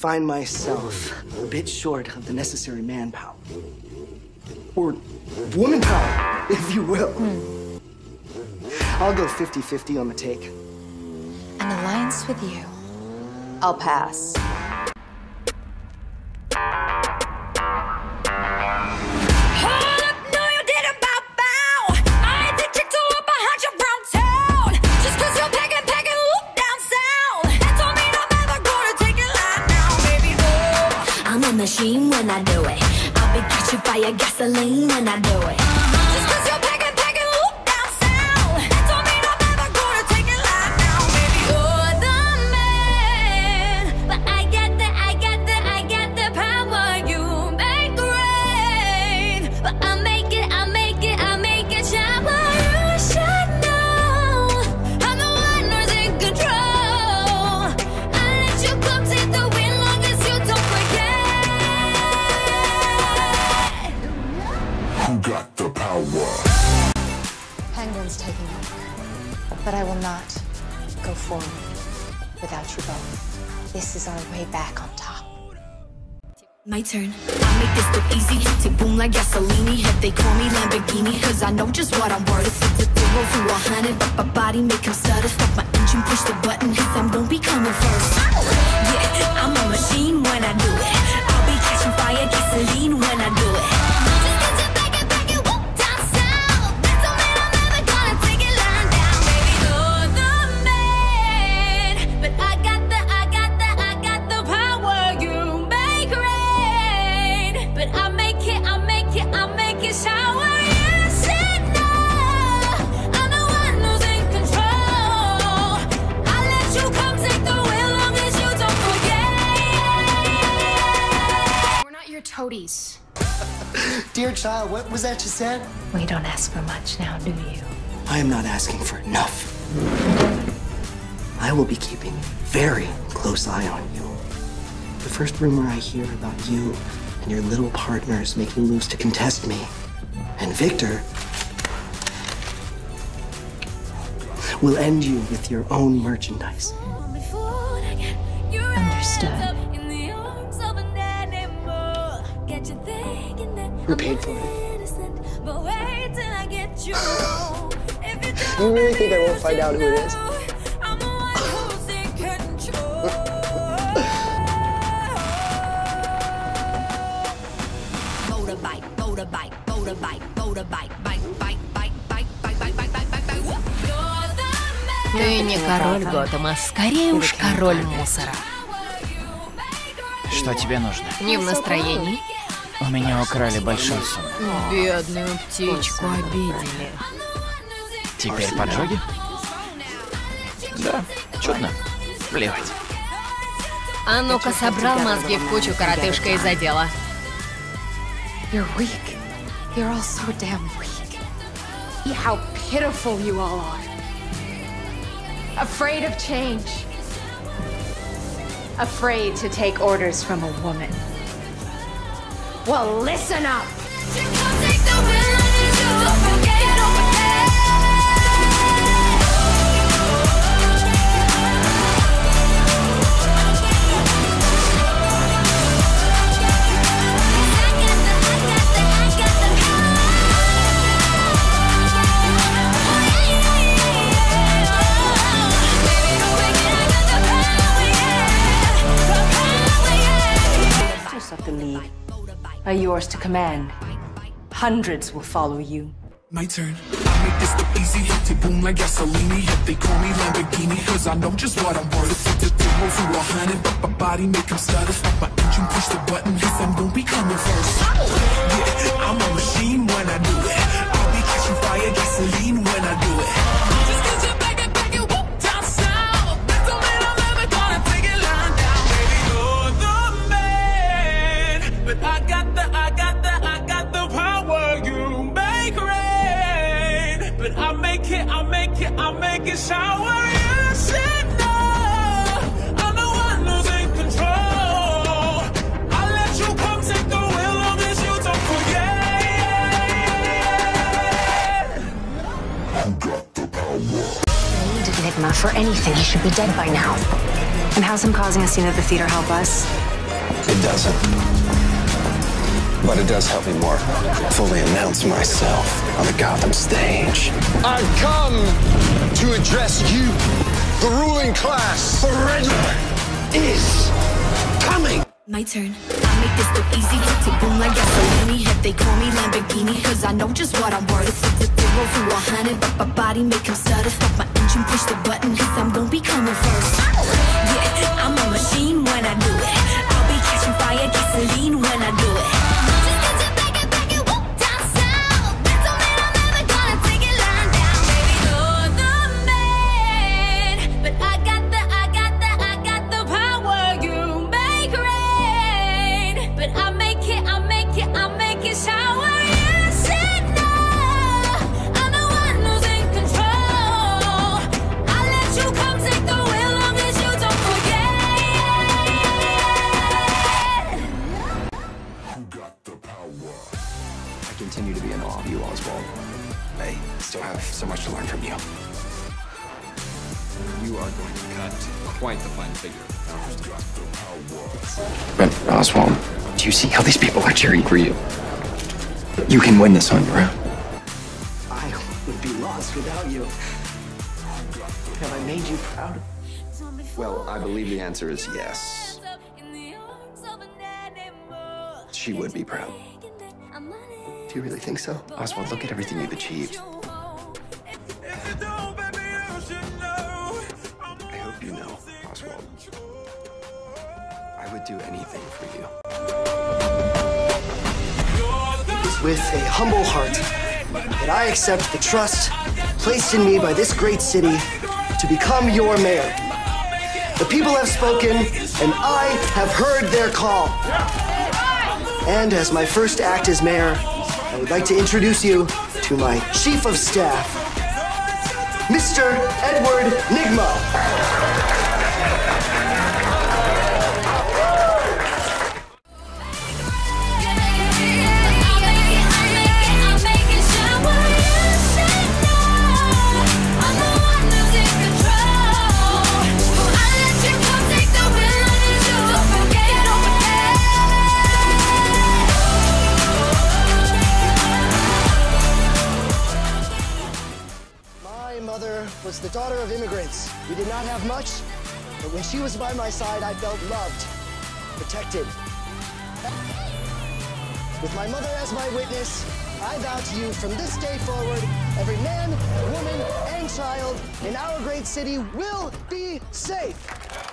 find myself a bit short of the necessary manpower. Or woman power, if you will. Hmm. I'll go 50 50 on the take. An alliance with you. I'll pass. Machine when I do it. I'll be catching fire, gasoline when I do it. But I will not go forward without you both. This is our way back on top. My turn. I make this look easy. Tick boom like gasoline. If they call me Lamborghini, cause I know just what I'm worth. It's a zero to a hundred, but my body make him stutter. Stop my engine, push the button, cause I'm gonna be coming first. We're not your toadies. Dear child, what was that you said? We don't ask for much now, do you? I am not asking for enough. I will be keeping a very close eye on you. The first rumor I hear about you and your little partners making moves to contest me, and Victor, will end you with your own merchandise. Understood. We paid for it. you really think I won't find out who it is? Ты не король Готэма, скорее уж король мусора. Что тебе нужно? Не в настроении. У меня украли большую сумму. Бедную птичку обидели. Теперь поджоги? Да, чудно. Плевать. А ну-ка, собрал мозги в кучу, коротышка, из-за дела. You're weak. You're all so damn weak. See how pitiful you all are. Afraid of change. Afraid to take orders from a woman. Well, listen up. Are yours to command. Hundreds will follow you. My turn. I make this look easy. To boom like gasoline. If they call me Lamborghini, cause I know just what I'm worth. It's a zero to a hundred, but my body make him stutter. Stop my engine, push the button, cause I'm gonna be coming first. Yeah, I'm a machine when I do it. I'll be catching fire, gasoline when I do it. It, I make it shower. You should know I'm the one who's in control. I let you come take the wheel, long as you don't forget. Enigma, for anything, he should be dead by now. And how's him causing a scene at the theater help us? It doesn't. But it does help me more fully announce myself on the Gotham stage. I've come to address you, the ruling class. The Riddler is coming. My turn. I make this look easy, tick boom like gasoline. Head they call me Lamborghini, cause I know just what I'm worth. It's a zero to a hundred, but my body make him stutter. Stop my engine, push the button, cause I'm gonna be coming first. Yeah, I'm a machine to learn from you. You are going to cut quite the fine figure. But, Oswald, do you see how these people are cheering for you? You can win this on your own. I would be lost without you. Have I made you proud? Well, I believe the answer is yes. She would be proud. Do you really think so? Oswald, look at everything you've achieved. Would do anything for you. It is with a humble heart that I accept the trust placed in me by this great city to become your mayor. The people have spoken, and I have heard their call. And as my first act as mayor, I would like to introduce you to my chief of staff, Mr. Edward Nygma. Much, but when she was by my side, I felt loved, protected. With my mother as my witness, I vow to you from this day forward, every man, woman, and child in our great city will be safe.